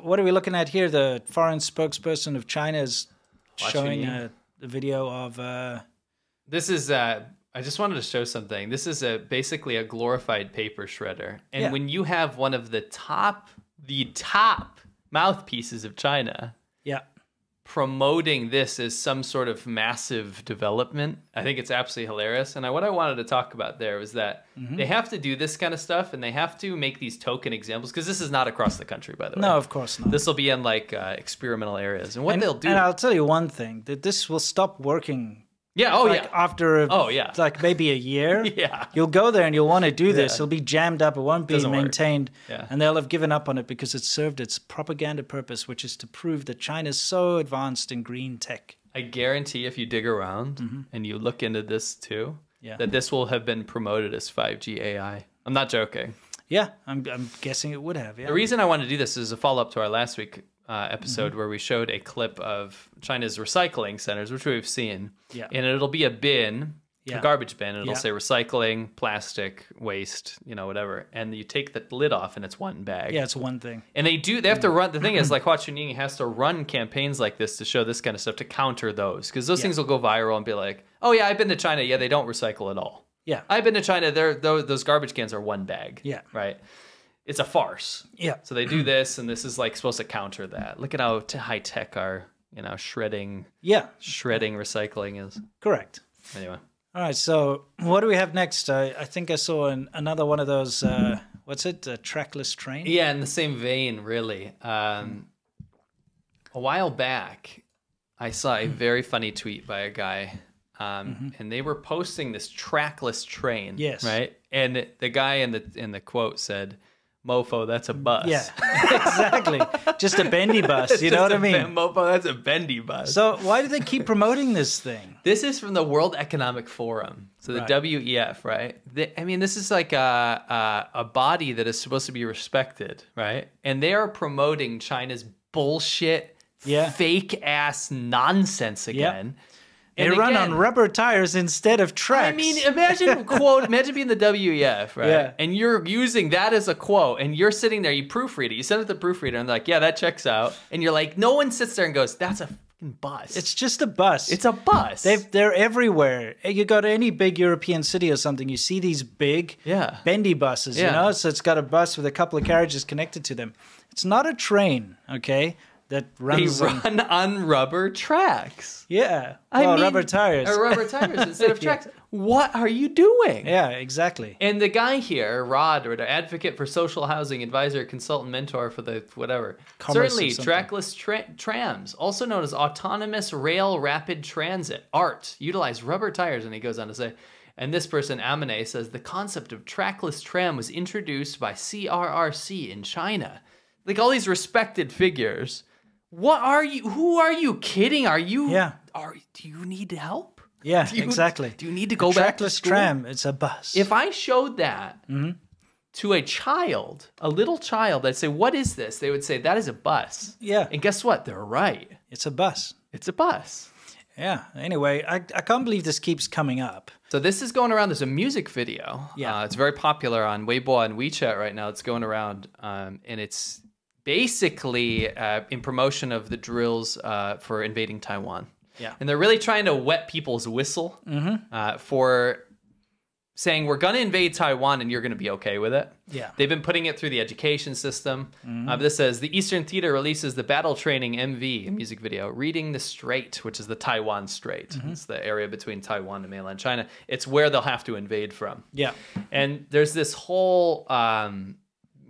What are we looking at here? The foreign spokesperson of China is Hua showing a, a video of. Uh, This is uh I just wanted to show something. This is a basically a glorified paper shredder. And Yeah. when you have one of the top the top mouthpieces of China yeah, promoting this as some sort of massive development, I think it's absolutely hilarious. And I, what I wanted to talk about there was that Mm-hmm. they have to do this kind of stuff and they have to make these token examples because this is not across the country, by the way. no, of course not. This will be in like uh, experimental areas. And what and, they'll do. and I'll tell you one thing: that this will stop working. Yeah, oh like yeah. after. Oh, yeah. Like maybe a year. Yeah. You'll go there and you'll want to do this. Yeah. It'll be jammed up. It won't be Doesn't work. maintained. Yeah. And they'll have given up on it because it served its propaganda purpose, which is to prove that China's so advanced in green tech. I guarantee if you dig around Mm-hmm. and you look into this too, Yeah. that this will have been promoted as 5G AI. I'm not joking. Yeah, I'm, I'm guessing it would have. Yeah. The reason I want to do this is a follow up to our last week uh, episode Mm-hmm. where we showed a clip of China's recycling centers, which we've seen. Yeah. And it'll be a bin, Yeah. a garbage bin. and It'll Yeah. say recycling, plastic, waste, you know, whatever. And you take the lid off and it's one bag. yeah, it's one thing. And they do. They have to run. The thing is, like Hua Chunying has to run campaigns like this to show this kind of stuff to counter those, because those things will go viral and be like, "Oh yeah, I've been to China. Yeah, they don't recycle at all. Yeah. I've been to China. They're those, those garbage cans are one bag. Yeah. right. It's a farce. Yeah. So they do this, and this is like supposed to counter that. Look at how t- high tech our you know shredding Yeah, shredding recycling is. correct. Anyway, All right, so what do we have next? I, I think I saw an, another one of those. Uh, what's it? A trackless train. Yeah, in the same vein, really. Um, a while back, I saw a very funny tweet by a guy, um, and they were posting this trackless train. Yes. Right, and the guy in the in the quote said, "Mofo, that's a bus." Yeah, exactly. Just a bendy bus. You know what I mean? ben- Mofo, that's a bendy bus. So why do they keep promoting this thing? This is from the World Economic Forum, so the Right. WEF, right? The- I mean, this is like a, a a body that is supposed to be respected, right? And they are promoting China's bullshit, Yeah. fake ass nonsense again. They And run again, on rubber tires instead of tracks. I mean, imagine quote. Imagine being the WEF, right? Yeah. And you're using that as a quote, and you're sitting there. You proofread it. You send it to the proofreader, and they're like, "Yeah, that checks out." And you're like, no one sits there and goes, "That's a fucking bus." it's just a bus. it's a bus. They've, they're everywhere. You go to any big European city or something, you see these big Yeah. bendy buses, you know? So it's got a bus with a couple of carriages connected to them. It's not a train, okay? That they runs on, run on rubber tracks. yeah. I well, mean- rubber tires. Or rubber tires instead of Yeah. tracks. What are you doing? yeah, exactly. And the guy here, Rod, or the advocate for social housing, advisor, consultant, mentor for the whatever. Commerce Certainly, trackless tra- trams, also known as autonomous rail rapid transit, ART, utilize rubber tires. And he goes on to say, and this person, Amine, says the concept of trackless tram was introduced by CRRC in China. Like all these respected figures. What are you? Who are you kidding? Are you? Yeah. Are do you need help? Yeah, Do you- exactly. Do you need to go back to school? tram, it's a bus. If I showed that Mm-hmm. to a child, a little child, I'd say, "What is this?" They would say, "That is a bus." yeah, And guess what? They're right. it's a bus. It's a bus. Yeah. Anyway, I, I can't believe this keeps coming up. So this is going around. There's a music video. Yeah. uh, it's very popular on Weibo and WeChat right now. It's going around, um, and it's basically uh, in promotion of the drills uh, for invading Taiwan. Yeah. and they're really trying to wet people's whistle uh, for saying we're going to invade Taiwan and you're going to be okay with it. Yeah. They've been putting it through the education system. Uh, this says the Eastern Theater releases the Battle Training MV, a music video, reading the Strait, which is the Taiwan Strait. It's the area between Taiwan and mainland China. It's where they'll have to invade from. Yeah. And there's this whole um,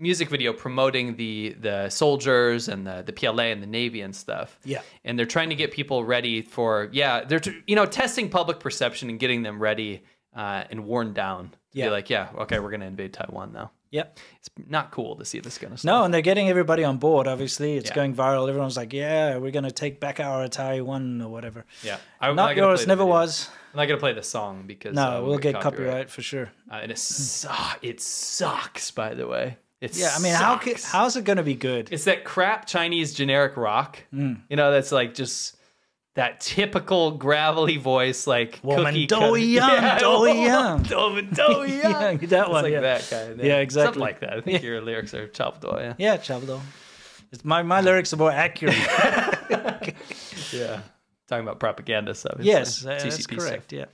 music video promoting the the soldiers and the, the PLA and the Navy and stuff. Yeah. And they're trying to get people ready for yeah, they're you know testing public perception and getting them ready uh, and worn down. To Yeah. Be like yeah, okay, we're gonna invade Taiwan now. Yep. It's not cool to see this kind of stuff. No, and they're getting everybody on board. Obviously, it's Yeah. going viral. Everyone's like, "Yeah, we're going to take back our Taiwan or whatever." Yeah. I'm Not gonna yours, never video. was. I'm not gonna play the song because No, uh, we'll get copyright. copyright for sure. Uh, and it su- it sucks. By the way, it Yeah, I mean, how ca- sucks. how's it going to be good? It's that crap Chinese generic rock. Mm. You know, that's like just that typical gravelly voice, like Woman do young, do young. do- do Yeah, young. that It's one, like yeah. that guy. Yeah, exactly. Something like that. I think your lyrics are off. Yeah. Yeah, Chabdo. My my lyrics are more accurate. Yeah. Talking about propaganda stuff. It's, yes, uh, that's correct. Yeah.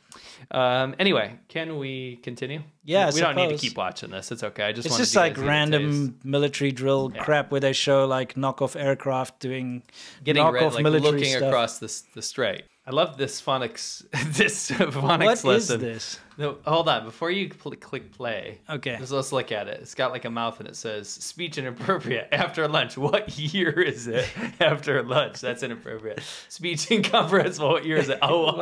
Um, anyway, can we continue? Yeah, I we don't need to keep watching this. It's okay. I just It's just like to get a random military drill crap where they show like knockoff aircraft doing getting knockoff red, like military looking stuff. across this the strait. I love this phonics this phonics What is lesson. this? No, hold on. Before you pl- click play, Okay. just let's look at it. It's got like a mouth and it says speech inappropriate after lunch. What year is it? after lunch, that's inappropriate. Speech incomprehensible. What year is it? Oh,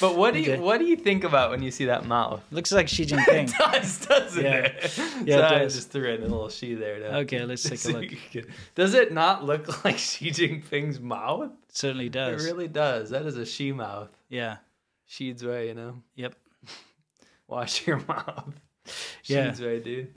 but what do you what do you think about when you see that mouth? Looks like Xi Jinping. does, doesn't Yeah. it? Yeah, so it I just threw in a little Xi there. To Okay, let's take a look. can- Does it not look like Xi Jinping's mouth? Certainly does. It really does. That is a Xi mouth. Yeah. Sheed's way, you know. Yep. Wash your mouth. Yeah. Sheed's way, dude.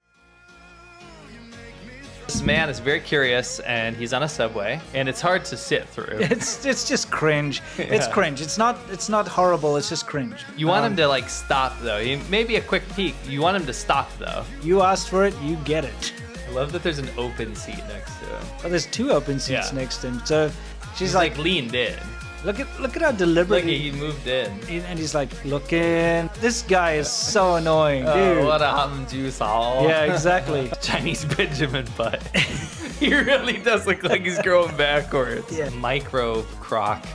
This man is very curious, and he's on a subway, and it's hard to sit through. It's it's just cringe. It's Yeah. cringe. It's not it's not horrible. It's just cringe. You want Um, him to like stop though. He, maybe a quick peek. You want him to stop though. You asked for it. You get it. I love that there's an open seat next to him. Well, there's two open seats Yeah. next to him. So she's He's like, like leaned in. Look at look at how deliberate he he, moved in. and he's like looking. This guy is so annoying, oh, dude. Oh, what a hum juice all. yeah, exactly. Chinese Benjamin butt. he really does look like he's growing backwards. Yeah. Micro croc.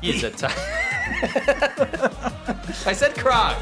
He's a t- I said croc.